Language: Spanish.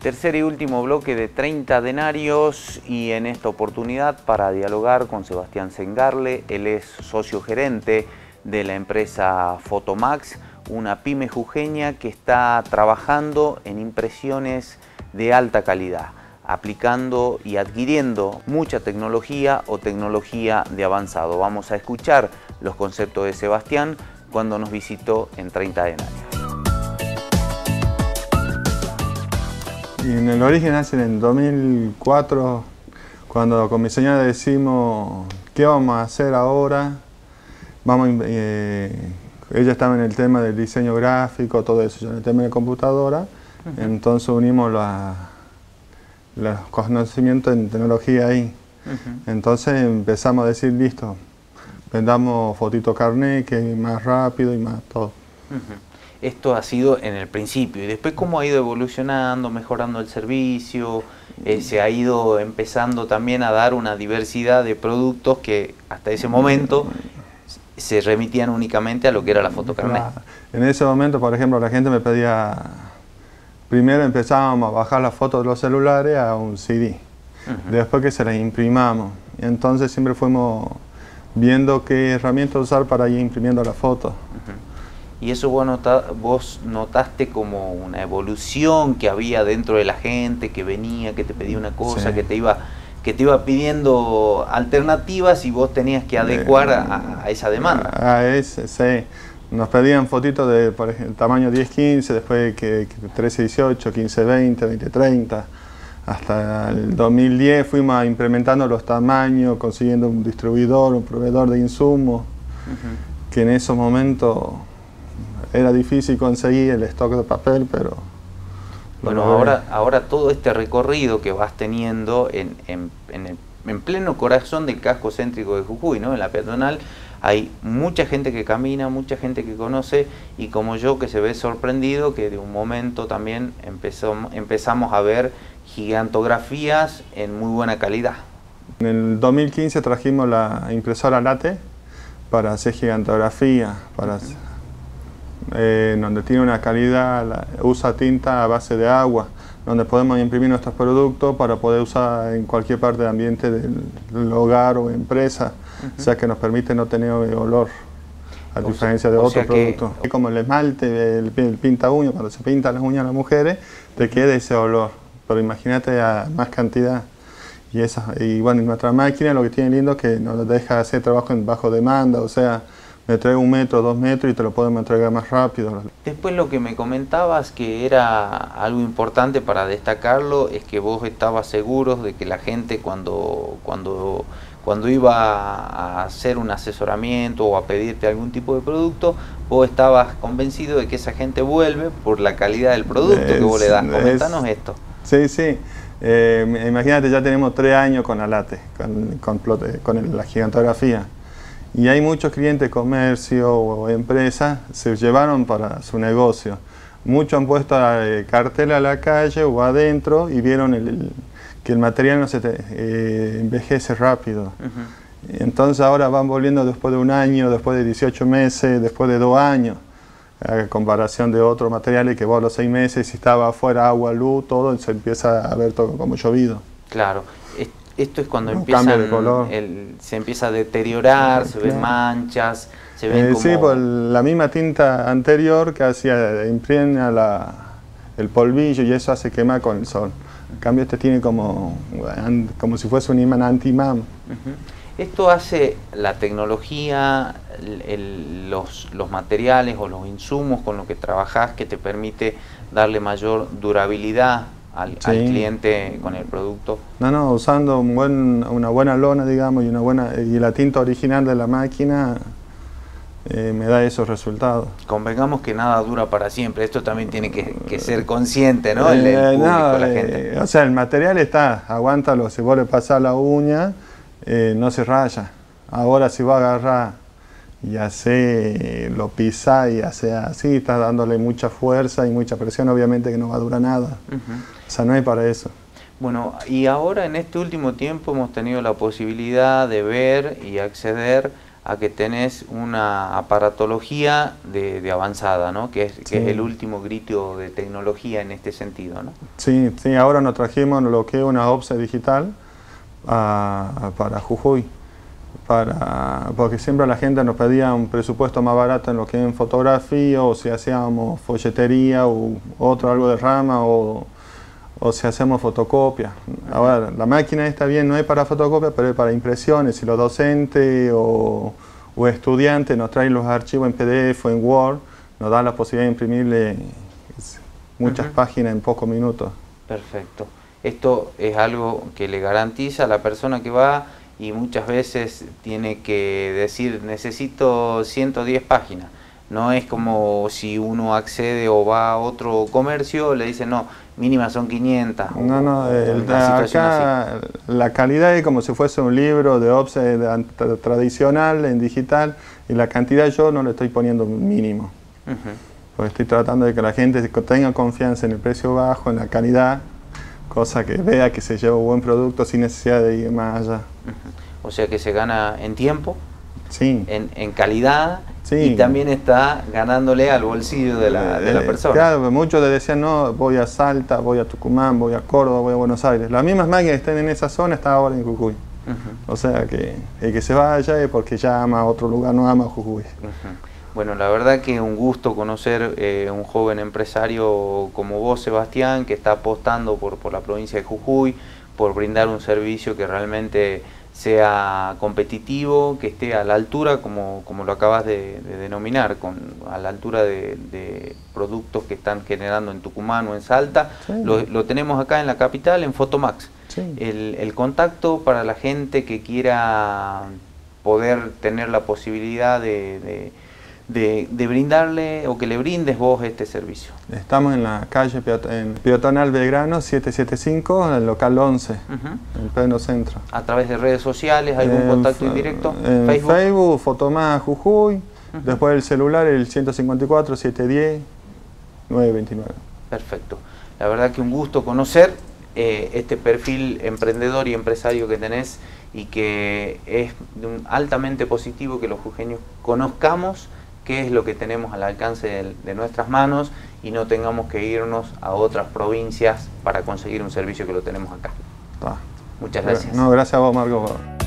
Tercer y último bloque de 30 denarios y en esta oportunidad para dialogar con Sebastián Sengarle, él es socio gerente de la empresa Fotomax, una pyme jujeña que está trabajando en impresiones de alta calidad, aplicando y adquiriendo mucha tecnología o tecnología de avanzado. Vamos a escuchar los conceptos de Sebastián cuando nos visitó en 30 denarios. Y en el origen nace en 2004, cuando con mi señora decimos, ¿qué vamos a hacer ahora? Vamos, eh, ella estaba en el tema del diseño gráfico, todo eso, yo en el tema de computadora, entonces unimos los conocimientos en tecnología ahí. Entonces empezamos a decir, listo, vendamos fotito carnet, que es más rápido y más todo. Esto ha sido en el principio. Y después cómo ha ido evolucionando, mejorando el servicio, eh, se ha ido empezando también a dar una diversidad de productos que hasta ese momento se remitían únicamente a lo que era la fotocarnet. En ese momento, por ejemplo, la gente me pedía, primero empezábamos a bajar las fotos de los celulares a un CD, después que se las imprimamos, entonces siempre fuimos viendo qué herramientas usar para ir imprimiendo la foto. Y eso vos, vos notaste como una evolución que había dentro de la gente, que venía, que te pedía una cosa, que te iba que te iba pidiendo alternativas y vos tenías que adecuar a, esa demanda. A ese, sí. Nos pedían fotitos de por ejemplo, tamaño 10-15, después que, 13-18, 15-20, 20-30. Hasta el 2010 fuimos implementando los tamaños, consiguiendo un distribuidor, un proveedor de insumos, que en esos momentos era difícil conseguir el stock de papel, pero... Bueno, ahora, ahora todo este recorrido que vas teniendo en, en, en, pleno corazón del casco céntrico de Jujuy, ¿no? en la peatonal, hay mucha gente que camina, mucha gente que conoce y como yo que se ve sorprendido que de un momento también empezó, empezamos a ver gigantografías en muy buena calidad. En el 2015 trajimos la impresora LATE para hacer gigantografía, para eh, donde tiene una calidad, usa tinta a base de agua, donde podemos imprimir nuestros productos para poder usar en cualquier parte del ambiente del, hogar o empresa, o sea que nos permite no tener olor, a diferencia de otros productos. Como el esmalte, el, pinta uñas, cuando se pintan las uñas a las mujeres, te queda ese olor, pero imagínate a más cantidad. Y, esa, y bueno, nuestra máquina lo que tiene lindo es que nos deja hacer trabajo en bajo demanda, o sea, me trae un metro, dos metros y te lo podemos entregar más rápido. Después lo que me comentabas que era algo importante para destacarlo es que vos estabas seguro de que la gente cuando, cuando, cuando iba a hacer un asesoramiento o a pedirte algún tipo de producto, vos estabas convencido de que esa gente vuelve por la calidad del producto que vos le das. Comentanos esto. Sí, sí. Eh, imagínate, ya tenemos tres años con Alate, con, con, con la gigantografía. Y hay muchos clientes de comercio o empresas se llevaron para su negocio. Muchos han puesto eh, cartel a la calle o adentro y vieron que el material no se eh, envejece rápido. Entonces ahora van volviendo después de un año, después de 18 meses, después de dos años, a comparación de otros materiales que vos a los seis meses, si estaba afuera agua, luz, todo, se empieza a ver todo como llovido. Claro. Esto es cuando se empieza a deteriorar, se ven manchas, se ven eh, como... Sí, por la misma tinta anterior que hacía, impregna la, el polvillo y eso hace quemar con el sol. En cambio este tiene como, como si fuese un imán anti-mam. Esto hace la tecnología, los, los, materiales o los insumos con los que trabajas que te permite darle mayor durabilidad al, cliente con el producto? No, no, usando un buen, una buena lona, digamos, y, una buena, y la tinta original de la máquina eh, me da esos resultados. Convengamos que nada dura para siempre, esto también tiene que, ser consciente, ¿no? El, eh, público, la gente. Eh, o sea, el material está, aguántalo, si vos le pasás la uña, no se raya. Ahora si va a agarrar y hace, lo pisa y hace así, está dándole mucha fuerza y mucha presión, obviamente que no va a durar nada. O sea, no hay para eso. Bueno, y ahora en este último tiempo hemos tenido la posibilidad de ver y acceder a que tenés una aparatología de, avanzada, ¿no? que, es, que es el último grito de tecnología en este sentido. ¿no? Sí, sí, ahora nos trajimos lo que es una OPSE digital para Jujuy, para, porque siempre la gente nos pedía un presupuesto más barato en lo que es en fotografía o si hacíamos folletería o otro algo de rama o, o si hacemos fotocopia. Ahora, la máquina está bien, no es para fotocopia, pero es para impresiones. Si los docentes o, o estudiantes nos traen los archivos en PDF o en Word, nos da la posibilidad de imprimirle muchas páginas en pocos minutos. Perfecto. Esto es algo que le garantiza a la persona que va y muchas veces tiene que decir necesito 110 páginas. No es como si uno accede o va a otro comercio, le dicen no, mínima son 500. No, no, acá la calidad es como si fuese un libro de OPSE tradicional en digital y la cantidad yo no le estoy poniendo mínimo. Porque estoy tratando de que la gente tenga confianza en el precio bajo, en la calidad cosa que vea que se lleva un buen producto sin necesidad de ir más allá. O sea que se gana en tiempo, sí. en, calidad y también está ganándole al bolsillo de la, de la eh, persona. Claro, muchos le decían, no, voy a Salta, voy a Tucumán, voy a Córdoba, voy a Buenos Aires. Las mismas máquinas que están en esa zona están ahora en Jujuy. O sea que el que se va allá es porque ya ama otro lugar, no ama Jujuy. Bueno, la verdad que es un gusto conocer eh, un joven empresario como vos, Sebastián, que está apostando por, por la provincia de Jujuy, por brindar un servicio que realmente sea competitivo, que esté a la altura, como, como lo acabas de, denominar, con, a la altura de, productos que están generando en Tucumán o en Salta. Lo, tenemos acá en la capital, en Fotomax. El, el contacto para la gente que quiera poder tener la posibilidad de de, brindarle o que le brindes vos este servicio. Estamos en la calle en Peatonal Belgrano 775, en el local 11, en el pleno centro. ¿A través de redes sociales, algún contacto indirecto? En Facebook, Facebook Fotomás Jujuy, después el celular el 154 710 929. Perfecto. La verdad que un gusto conocer eh, este perfil emprendedor y empresario que tenés y que es altamente positivo que los jujeños conozcamos qué es lo que tenemos al alcance de, nuestras manos y no tengamos que irnos a otras provincias para conseguir un servicio que lo tenemos acá. Muchas gracias. No, gracias a vos, Marco.